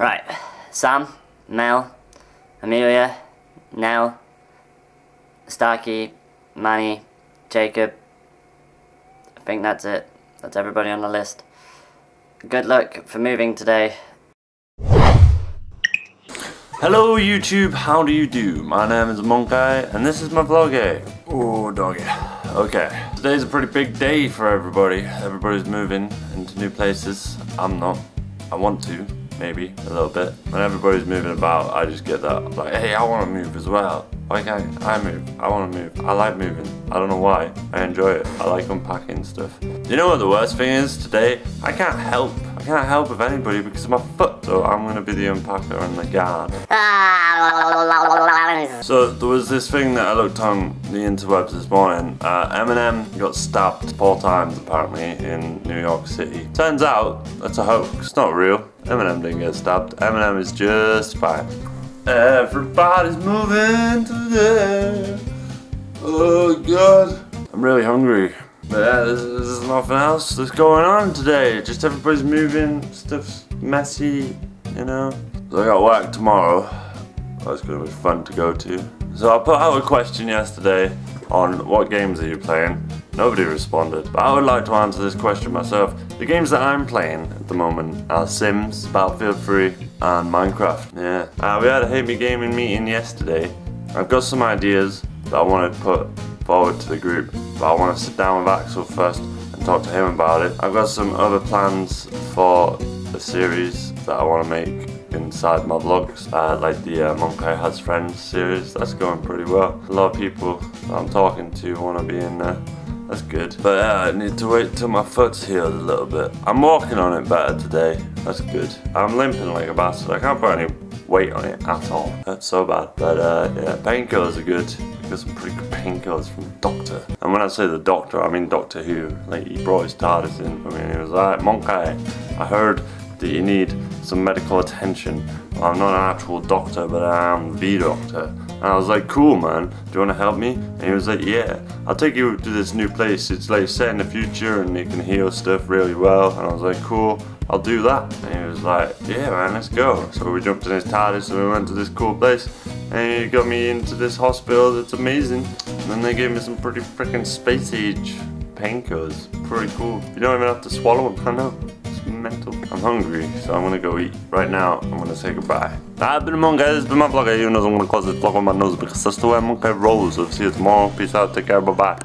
Right, Sam, Mel, Amelia, Nell, Starkey, Manny, Jacob. I think that's it. That's everybody on the list. Good luck for moving today. Hello YouTube, how do you do? My name is Monkaiy and this is my vlog. Oh, doggy. Okay, today's a pretty big day for everybody. Everybody's moving into new places. I'm not. I want to maybe a little bit. When everybody's moving about, I just get that like, hey, I want to move as well. Why can't I move? I want to move. I like moving. I don't know why. I enjoy it. I like unpacking stuff. You know what the worst thing is today? I can't help. I can't help with anybody because of my foot, so I'm gonna be the unpacker and the guard. so there was this thing that I looked on the interwebs this morning. Uh, Eminem got stabbed four times apparently in New York City. Turns out that's a hoax. It's not real. Eminem didn't get stabbed. Eminem is just fine. Everybody's moving to there. Oh god. I'm really hungry. But yeah, there's, there's nothing else that's going on today. Just everybody's moving, stuff's messy, you know. So I got work tomorrow. That's gonna be fun to go to. So I put out a question yesterday on what games are you playing. Nobody responded, but I would like to answer this question myself. The games that I'm playing at the moment are Sims, Battlefield 3, and Minecraft. Yeah. Uh, we had a Hate Me Gaming meeting yesterday. I've got some ideas that I want to put forward to the group, but I want to sit down with Axel first and talk to him about it. I've got some other plans for the series that I want to make inside my vlogs, uh, like the uh, Monkaiy Has Friends series. That's going pretty well. A lot of people I'm talking to want to be in there. That's good. But yeah, I need to wait till my foot's healed a little bit. I'm walking on it better today. That's good. I'm limping like a bastard. I can't put any weight on it at all. That's so bad. But uh, yeah, painkillers are good. I got some pretty good painkillers from the doctor. And when I say the doctor, I mean Doctor Who. Like he brought his TARDIS in for me and he was like, Monkaiy, I heard that you need some medical attention. I'm not an actual doctor, but I am the doctor. And I was like, cool man, do you want to help me? And he was like, yeah, I'll take you to this new place. It's like set in the future and you can heal stuff really well. And I was like, cool, I'll do that. And he was like, yeah man, let's go. So we jumped in his TARDIS and we went to this cool place. And he got me into this hospital that's amazing. And then they gave me some pretty freaking space age painkillers. Pretty cool. You don't even have to swallow them, I know mental. I'm hungry, so I'm gonna go eat. Right now, I'm gonna say goodbye. I've been Monkaiy, this has been my vlog. You know I'm gonna close this vlog on my nose because that's the way Monkaiy rolls. So see you tomorrow. Peace out, take care, bye bye.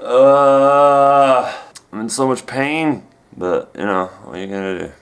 Uh, I'm in so much pain, but you know, what are you gonna do?